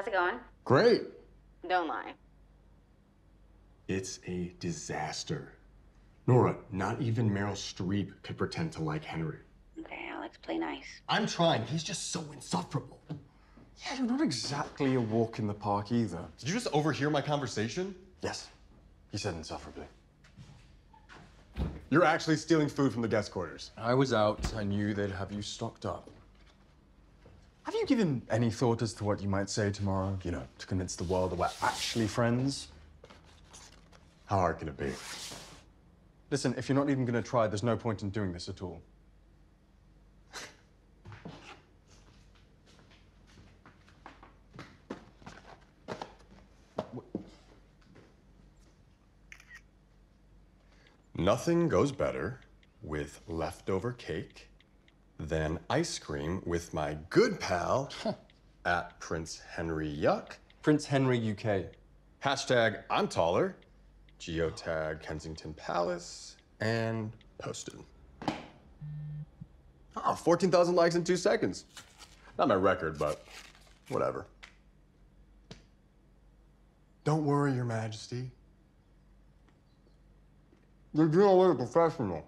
How's it going? Great. Don't lie. It's a disaster. Nora, not even Meryl Streep could pretend to like Henry. Okay, Alex, play nice. I'm trying. He's just so insufferable. Yeah, you're not exactly a walk in the park either. Did you just overhear my conversation? Yes, he said insufferably. You're actually stealing food from the guest quarters. I was out. I knew they'd have you stocked up. Have you given any thought as to what you might say tomorrow? You know, to convince the world that we're actually friends? How hard can it be? Listen, if you're not even going to try, there's no point in doing this at all. Nothing goes better with leftover cake than ice cream with my good pal at Prince Henry Yuck. Prince Henry UK. Hashtag I'm taller. Geotag Kensington Palace. And posted. Ah, oh, 14,000 likes in two seconds. Not my record, but whatever. Don't worry, Your Majesty. You're doing a little professional.